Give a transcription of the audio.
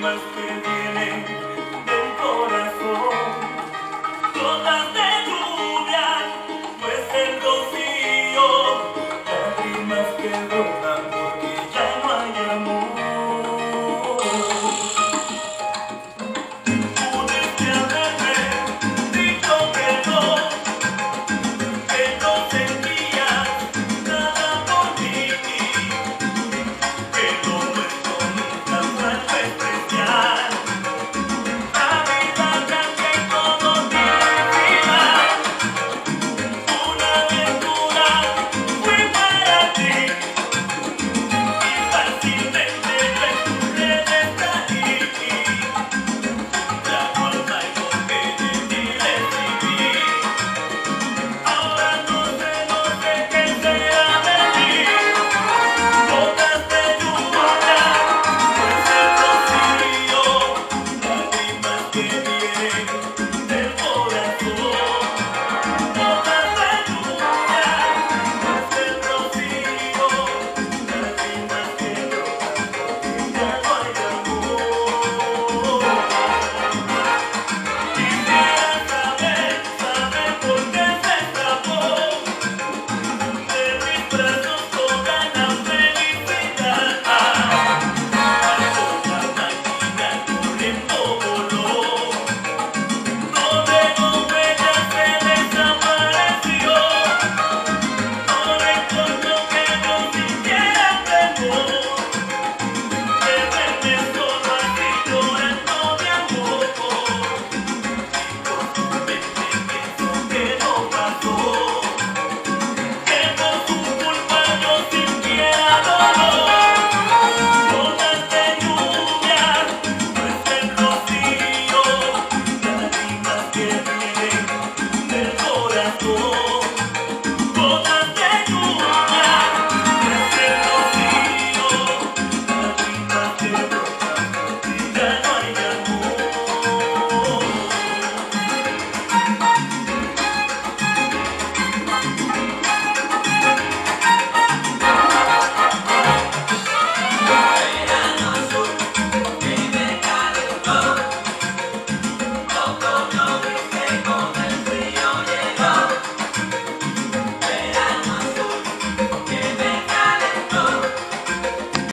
lágrimas que vienen del corazón, todas de